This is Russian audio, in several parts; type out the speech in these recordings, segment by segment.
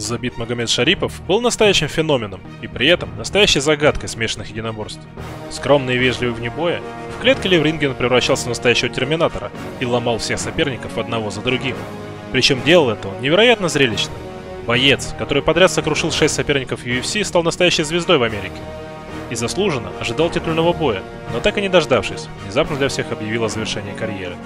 Забит Магомед Шарипов был настоящим феноменом и при этом настоящей загадкой смешанных единоборств. Скромный и вежливый вне боя, в клетке или в ринге он превращался в настоящего терминатора и ломал всех соперников одного за другим. Причем делал это он невероятно зрелищно. Боец, который подряд сокрушил 6 соперников UFC, стал настоящей звездой в Америке. И заслуженно ожидал титульного боя, но так и не дождавшись, внезапно для всех объявил о завершении карьеры.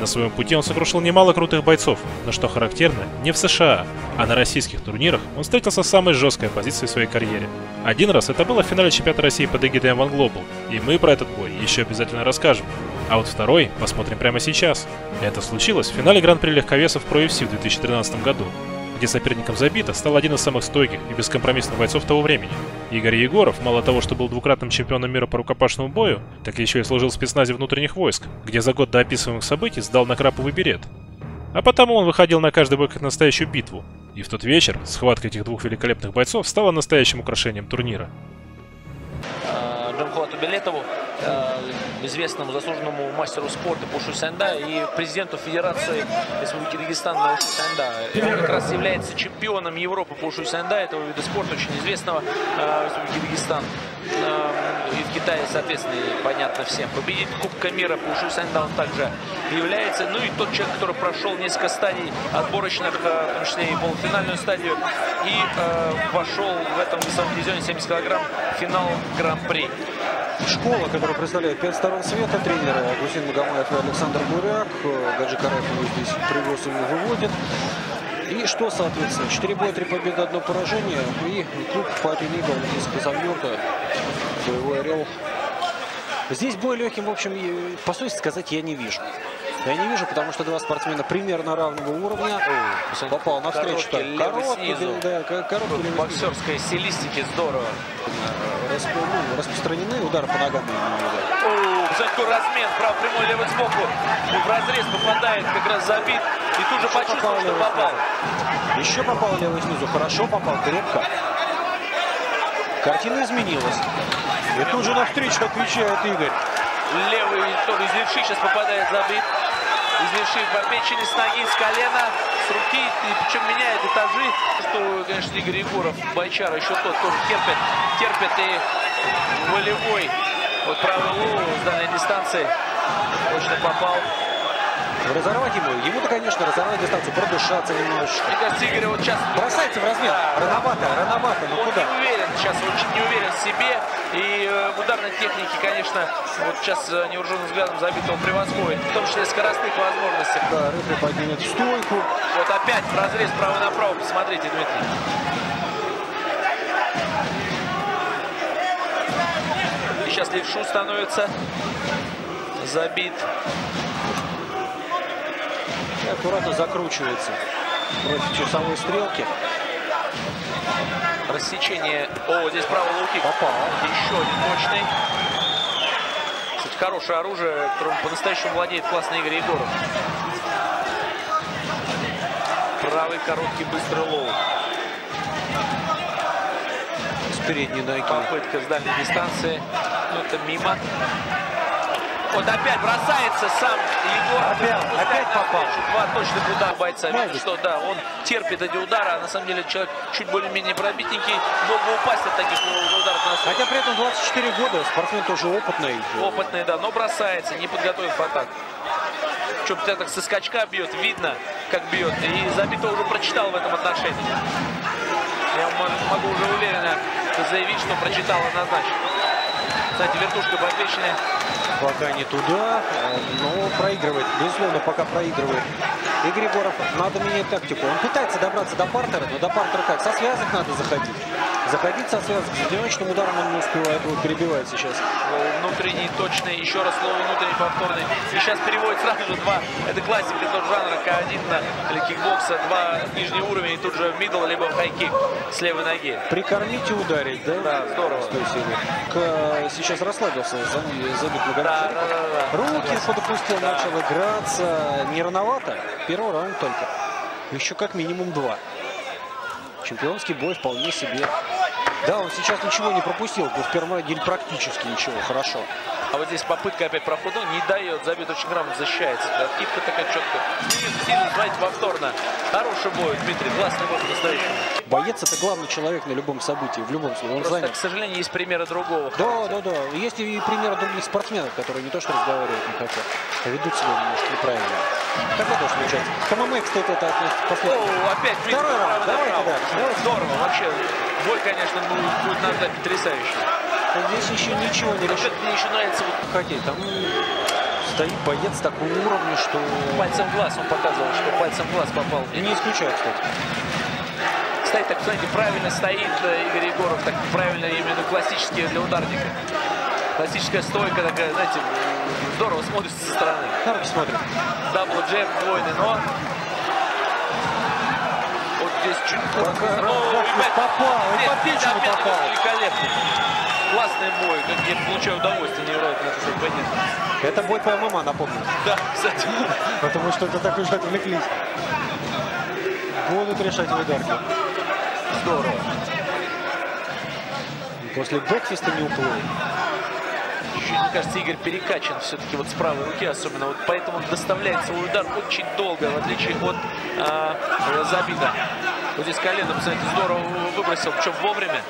На своем пути он сокрушил немало крутых бойцов, но что характерно, не в США, а на российских турнирах он встретился с самой жесткой оппозицией в своей карьере. Один раз это было в финале чемпионата России под эгидой One Global, и мы про этот бой еще обязательно расскажем. А вот второй посмотрим прямо сейчас. Это случилось в финале Гран-при легковесов Pro UFC в 2013 году, где соперником Забита стал один из самых стойких и бескомпромиссных бойцов того времени. Игорь Егоров, мало того, что был двукратным чемпионом мира по рукопашному бою, так еще и служил в спецназе внутренних войск, где за год до описываемых событий сдал на краповый берет. А потому он выходил на каждый бой как настоящую битву. И в тот вечер схватка этих двух великолепных бойцов стала настоящим украшением турнира. Джамхуату Белетову, э, известному заслуженному мастеру спорта по Шусенда и президенту Федерации Республики Дагестан по Шусенда. Он как раз является чемпионом Европы по Шусенда, этого вида спорта, очень известного э, в Республике Дагестан. Э, и в Китае, соответственно, понятно всем. Победитель Кубка мира по Шусенда он также является. Ну и тот человек, который прошел несколько стадий отборочных, в том числе и полуфинальную стадию, и э, вошел в этом весовом дивизионе 70 килограмм в финал Гран-при. Школа, которая представляет пять сторон света, тренеры Гусин Магомаев и Александр Буряк. Гаджи Караев его здесь привез и выводит. И что, соответственно, 4 боя, 3 победы, одно поражение. И клуб Fighting Eagle из Казавнюка, боевой орел. Здесь бой легким, в общем, по сути сказать, я не вижу. Я не вижу, потому что два спортсмена примерно равного уровня. О, попал на встречу. Короткий, короткий, снизу. да, короткий боксерской стилистики здорово. Расп... Ну, распространены удары по ногам. Занько размен, правый прямой, левый сбоку. И в разрез попадает, как раз забит. И тут же Еще почувствовал, попал что попал. снизу. Еще попал левый снизу. Хорошо попал, крепко. Картина изменилась. И тут же навстречу отвечает Игорь. Левый тоже из левши сейчас попадает забит. Из левши по печени, с ноги, с колена, с руки. И причем меняет этажи. Что, конечно, Игорь Егоров, Байчар, еще тот тоже терпит. Терпит и волевой. Вот правый лоу с дальней дистанции. Точно попал. Разорвать ему. Ему-то, конечно, разорвать дистанцию, продышаться немножечко. Мне кажется, Игорь вот сейчас... Бросается в размен. Рановато, рановато. Ну Он куда? не уверен сейчас, очень не уверен в себе. И э, в ударной технике, конечно, вот сейчас э, невооруженным взглядом забитого превосходит. В том числе скоростных возможностях. Да, Рыпли поднимет стойку. Вот опять в разрез право-направо. Посмотрите, Дмитрий. И сейчас левшу становится. Забит. Аккуратно закручивается против часовой стрелки. Рассечение. О, здесь правый low-kick. Попал. Еще один мощный. Кстати, хорошее оружие, которым по-настоящему владеет классный Игорь Егоров. Правый короткий быстрый low. С передней ноги. Попытка с дальней дистанции. Ну, это мимо. Вот опять бросается сам Егор. Опять, опять попал. Два точных удара бойца. Видно, что да, он терпит эти удары, а на самом деле человек чуть более-менее пробитненький. Мог бы упасть от таких ударов на Хотя при этом 24 года, спортсмен тоже опытный. Опытный, да, но бросается, не подготовив атаку. Что-то так со скачка бьет, видно, как бьет. И забито уже прочитал в этом отношении. Я мо- могу уже уверенно заявить, что прочитал однозначно. Кстати, вертушка по печени. Пока не туда, э, но проигрывает. Безусловно, пока проигрывает. Игорь Егоров, надо менять тактику. Он пытается добраться до партера, но до партера как? Со связок надо заходить. Заходить со связок. С одиночным ударом он не успевает. Вот перебивает сейчас. Low внутренний, точный, еще раз low внутренний, повторный. И сейчас переводит сразу же два. Это классика тоже жанра К1 на- или кикбокса. Два нижний уровень и тут же middle, либо хайкик с левой ноги. Прикормить и ударить, да? Да, здорово. К- сейчас расслабился, за- забит Магомед Да, да, да, да. Руки подопустил, Да. начал играться. Не рановато. Первый раунд только. Еще как минимум два. Чемпионский бой вполне себе. Да, он сейчас ничего не пропустил. В первом раунде практически ничего. Хорошо. А вот здесь попытка опять прохода не дает. Забит очень грамотно защищается. Кипка такая четкая. Сильно, смотрите, повторно. Хороший бой, Дмитрий. Классный бой по-настоящему. Боец это главный человек на любом событии, в любом случае. Он Просто, занят. к сожалению, есть примеры другого. Да, да, да. Есть и примеры других спортсменов, которые не то что разговаривают не хотят, а ведут себя немножко неправильно. Такое тоже случается. К ММА, кстати, это относится к О, опять Второй раунд. Давайте, да. Здорово, вообще. Бой, конечно, будет надо потрясающий. Здесь еще ничего не решит. мне еще нравится вот Хотеть. Там стоит боец такого уровня, что пальцем в глаз он показывал, что пальцем в глаз попал. я не исключаю, кстати. Стоит так, знаете, правильно стоит э, Игорь Егоров, так правильно именно классически для ударника. Классическая стойка такая, знаете, здорово смотрится со стороны. На руки смотрим. Дабл джеб двойный, но вот здесь чуть Пока ребят, попал, и здесь по печени опять попал. Великолепно. Классный бой, как я получаю удовольствие невероятно от этого поединка. Это бой по ММА, напомню. Да, кстати. Потому что это так уже отвлеклись. Будут решать в ударке. Здорово. После бэкфиста не уплыл. Мне кажется, Игорь перекачан все-таки вот с правой руки, особенно. Вот поэтому он доставляет свой удар очень долго, в отличие от а, Забида. Вот здесь колено, посмотрите, здорово выбросил, причем вовремя.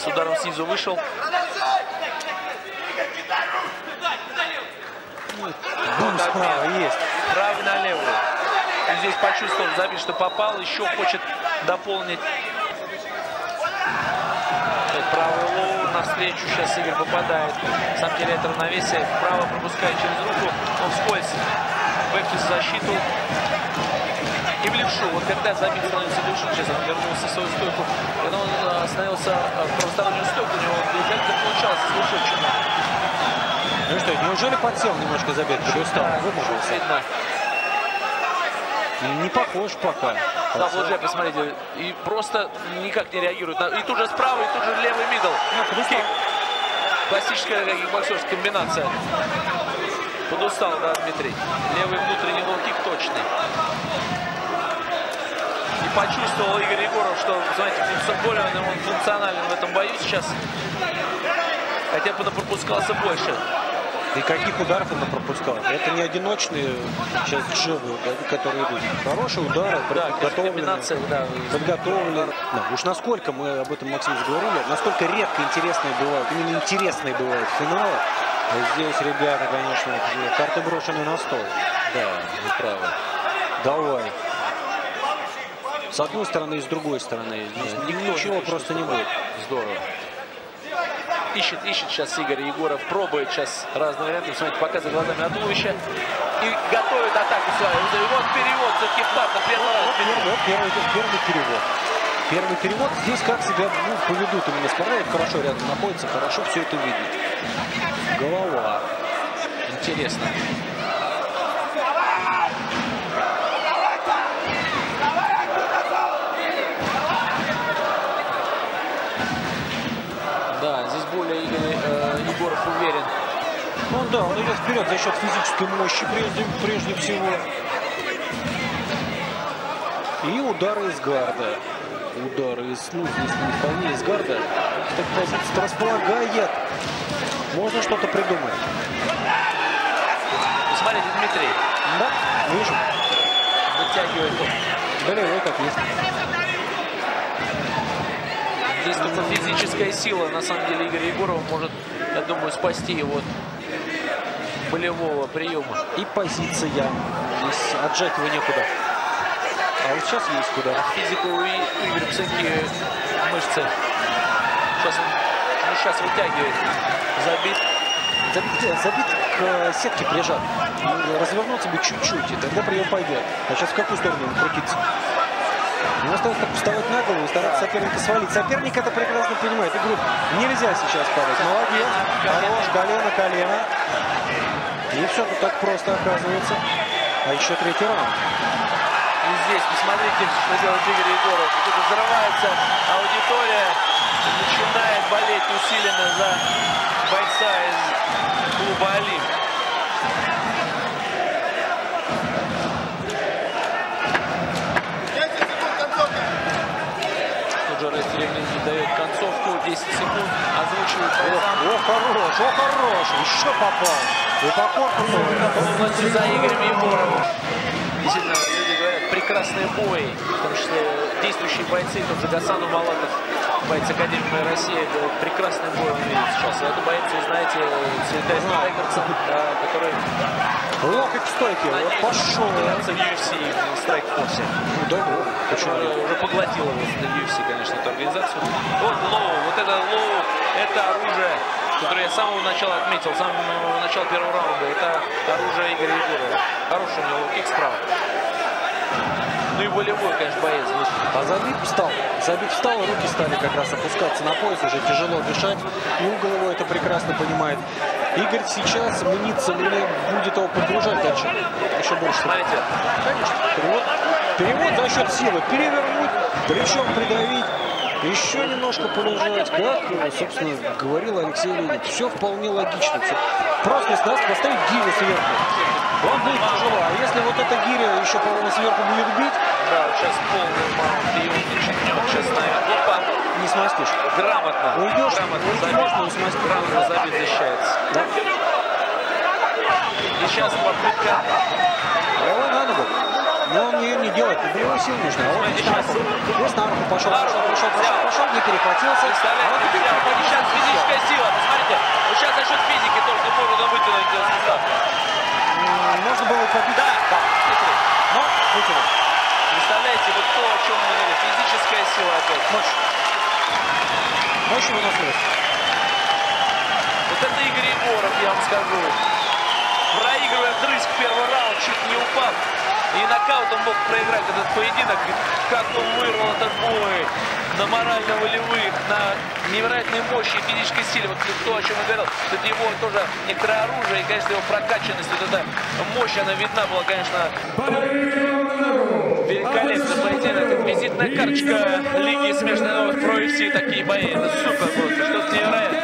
С ударом снизу вышел. Бум справа есть. Правый на левую. И здесь почувствовал Забит, что попал, еще хочет дополнить. Правый low навстречу сейчас Игорь попадает. Сам теряет равновесие. Вправо пропускает через руку. Он вскользь. В защиту. И в левшу. Вот когда Забит становится левшу, сейчас он вернулся в свою стойку. Когда он э, становился э, в правостороннюю стойку, у него как-то получалось с левшой чему. Ну что, неужели подсел немножко Забит? Или устал? Вымотался? Видно. Не похож пока. Double jab, посмотрите, и просто никак не реагирует. И тут же справа, и тут же левый middle. Kick. Классическая боксерская комбинация. Подустал, да, Дмитрий. Левый внутренний лоу-кик точный. Почувствовал Игорь Егоров, что, знаете, более он функционален в этом бою сейчас. Хотя бы пропускался больше. И каких ударов он пропускал? Это не одиночные сейчас джебы, да, которые идут. Хорошие удары, Да, подготовленные. да. подготовлены. Да, уж насколько мы об этом, Максим, говорили, насколько редко интересные бывают, именно интересные бывают финалы. А Здесь, ребята, конечно, карты брошены на стол. Да, вы правы. Давай. С одной стороны и с другой стороны. Здесь Да, никто ничего не просто не будет. Здорово. Ищет, ищет сейчас Игорь Егоров, пробует сейчас разные варианты. Смотрите, показывает глазами от туловища. И готовит атаку свою. Вот перевод все-таки на первый раз. Первый, первый, первый перевод. Первый перевод. Здесь как себя ну, поведут именно Спарнаев. Хорошо рядом находится, хорошо все это видит. Голова. Интересно. Да, здесь более Игорь э, Егоров уверен. Ну да, он идет вперед за счет физической мощи прежде, прежде всего. И удары из гарда. Удары из, ну, здесь не вполне из гарда. Так позиция располагает. Можно что-то придумать. Смотрите, Дмитрий, Да, вижу. вытягивает он. Болевой как есть. Здесь только физическая сила, на самом деле, Игоря Егорова может, я думаю, спасти его болевого приема. И позиция. Здесь отжать его некуда. А вот сейчас есть куда. Физику И- посмотрите, мышцы. Сейчас он, ну, сейчас вытягивает. Забит. Забит, забит к э, сетке прижат. Ну, Развернуться бы чуть-чуть, и тогда прием пойдет. А сейчас в какую сторону он крутится? Ему остается только вставать на голову и стараться соперника свалить. Соперник это прекрасно понимает. И говорит, нельзя сейчас падать. Молодец, хорош, колено, колено. И все тут так просто оказывается. А еще третий раунд. И здесь, посмотрите, что делает Игорь Егоров. Тут взрывается аудитория. Начинает болеть усиленно за бойца из клуба «Олимп». Не дает концовку. 10 секунд. Озвучивает О, о, хорош, о, хорош. Еще попал. И по корпусу. полностью за Игорем Егоровым. Действительно, люди говорят, прекрасный бой. В том числе действующие бойцы, тот же Гасан Малатов, боец Академии России, прекрасный бой он видит сейчас. Это боец, вы знаете, Цветайс Тайгерсон, да, который Локоть в стойке, вот пошел. в UFC, Strike Force. Ну, да, вот. Почему? Уже, уже поглотил его UFC, конечно, эту организацию. Вот Лоу, вот это Лоу, это оружие, которое я с самого начала отметил, с самого начала первого раунда. Это оружие Игоря Егорова. Хороший у него кик справа. Ну и волевой, конечно, боец. А Забит встал. Забит встал, руки стали как раз опускаться на пояс, уже тяжело дышать. И угол его это прекрасно понимает. Игорь сейчас мнится, мне будет его подгружать дальше. Еще больше. Смотрите, Конечно. Перевод. Перевод за счет силы. Перевернуть, плечом придавить. Еще немножко полежать. Как, собственно, говорил Алексей Леонид. Все вполне логично. Все. Просто даст поставить гирю сверху. Вам будет тяжело. А если вот эта гиря еще, по-моему, сверху будет бить, да, сейчас полный маунт, и он наверное, опа, не смастишь. грамотно, Уйдешь, грамотно уйдешь, забит, но смастишь. грамотно забит защищается. Да. И сейчас попытка, Головой на ногу. Но он ее не делает. Для него сил нужно. А вот руку. Здесь на руку пошел, пошел, пошел, пошел, пошел, не перехватился. А вот представляете, теперь вот сейчас перехватился. физическая сила, посмотрите, вот сейчас за счет физики только может он вытянуть. М, Можно было побить. Да, да. Но вытянул. Представляете, вот то, о чем мы говорили, физическая сила опять. Мощь. Мощь и выносливость. Вот это Игорь Егоров, я вам скажу. Проигрывая вдрызг первый раунд, чуть не упав. И нокаутом мог проиграть этот поединок. Как он вырвал этот бой на морально-волевых, на невероятной мощи и физической силе. Вот то, о чем я говорил, это его тоже некоторое оружие. И, конечно, его прокачанность, вот эта мощь, она видна была, конечно, Великолепный поединок. Визитная карточка Лиги смешанных про UFC. Такие бои, это супер просто, что-то невероятное.